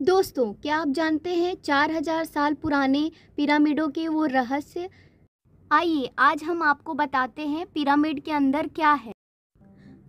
दोस्तों, क्या आप जानते हैं चार हज़ार साल पुराने पिरामिडों के वो रहस्य? आइए, आज हम आपको बताते हैं पिरामिड के अंदर क्या है।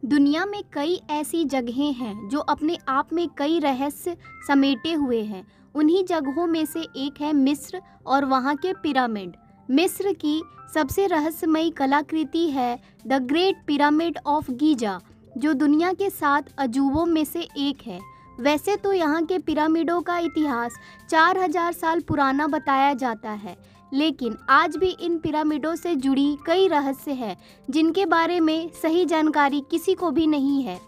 दुनिया में कई ऐसी जगहें हैं जो अपने आप में कई रहस्य समेटे हुए हैं। उन्हीं जगहों में से एक है मिस्र और वहाँ के पिरामिड। मिस्र की सबसे रहस्यमयी कलाकृति है the great pyramid of Giza, जो दुनिया के सात अजूबों में से एक है। वैसे तो यहाँ के पिरामिडों का इतिहास 4000 साल पुराना बताया जाता है, लेकिन आज भी इन पिरामिडों से जुड़ी कई रहस्य हैं, जिनके बारे में सही जानकारी किसी को भी नहीं है।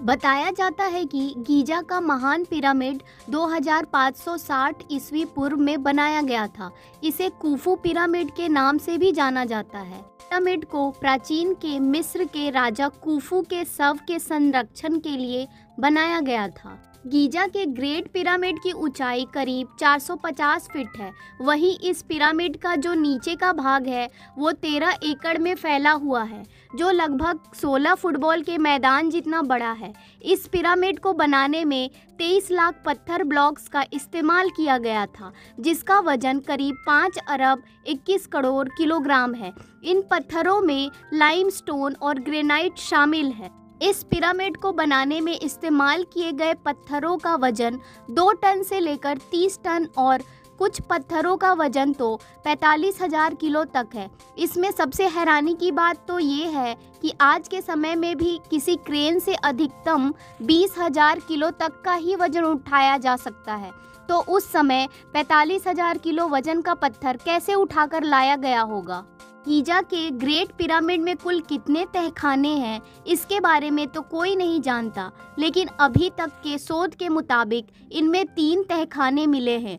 बताया जाता है कि गीजा का महान पिरामिड 2560 ईस्वी पूर्व में बनाया गया था। इसे कुफू पिरामिड के नाम से भी जाना जाता है। पिरामिड को प्राचीन के मिस्र के राजा कुफू के शव के संरक्षण के लिए बनाया गया था। गीजा के ग्रेट पिरामिड की ऊंचाई करीब 450 फीट है। वहीं इस पिरामिड का जो नीचे का भाग है, वो 13 एकड़ में फैला हुआ है, जो लगभग 16 फुटबॉल के मैदान जितना बड़ा है। इस पिरामिड को बनाने में 23 लाख पत्थर ब्लॉक्स का इस्तेमाल किया गया था, जिसका वज़न करीब 5 अरब 21 करोड़ किलोग्राम है। इन पत्थरों में लाइमस्टोन और ग्रेनाइट शामिल है। इस पिरामिड को बनाने में इस्तेमाल किए गए पत्थरों का वज़न दो टन से लेकर तीस टन और कुछ पत्थरों का वज़न तो पैंतालीस हज़ार किलो तक है। इसमें सबसे हैरानी की बात तो ये है कि आज के समय में भी किसी क्रेन से अधिकतम बीस हज़ार किलो तक का ही वज़न उठाया जा सकता है। तो उस समय पैंतालीस हज़ार किलो वज़न का पत्थर कैसे उठाकर लाया गया होगा? गीजा के ग्रेट पिरामिड में कुल कितने तहखाने हैं, इसके बारे में तो कोई नहीं जानता, लेकिन अभी तक के शोध के मुताबिक इनमें तीन तहखाने मिले हैं।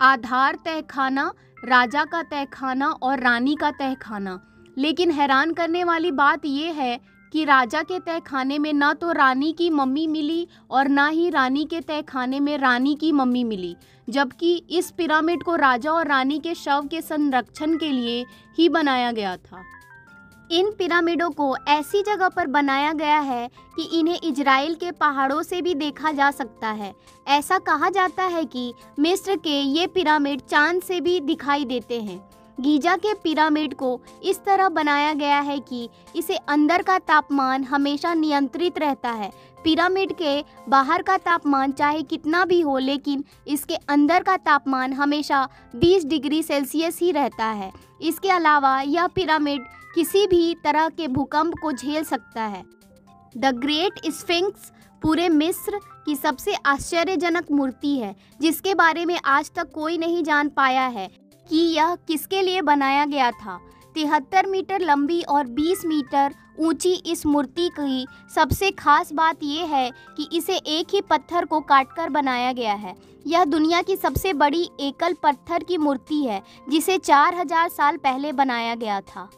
आधार तहखाना, राजा का तहखाना और रानी का तहखाना। लेकिन हैरान करने वाली बात यह है कि राजा के तहखाने में न तो रानी की मम्मी मिली और ना ही रानी के तहखाने में रानी की मम्मी मिली, जबकि इस पिरामिड को राजा और रानी के शव के संरक्षण के लिए ही बनाया गया था। इन पिरामिडों को ऐसी जगह पर बनाया गया है कि इन्हें इजराइल के पहाड़ों से भी देखा जा सकता है। ऐसा कहा जाता है कि मिस्र के ये पिरामिड चाँद से भी दिखाई देते हैं। गीजा के पिरामिड को इस तरह बनाया गया है कि इसे अंदर का तापमान हमेशा नियंत्रित रहता है। पिरामिड के बाहर का तापमान चाहे कितना भी हो, लेकिन इसके अंदर का तापमान हमेशा 20 डिग्री सेल्सियस ही रहता है। इसके अलावा यह पिरामिड किसी भी तरह के भूकंप को झेल सकता है। द ग्रेट स्फिंक्स पूरे मिस्र की सबसे आश्चर्यजनक मूर्ति है, जिसके बारे में आज तक कोई नहीं जान पाया है। कि यह किसके लिए बनाया गया था? तिहत्तर मीटर लंबी और 20 मीटर ऊँची इस मूर्ति की सबसे खास बात यह है कि इसे एक ही पत्थर को काटकर बनाया गया है। यह दुनिया की सबसे बड़ी एकल पत्थर की मूर्ति है, जिसे 4000 साल पहले बनाया गया था।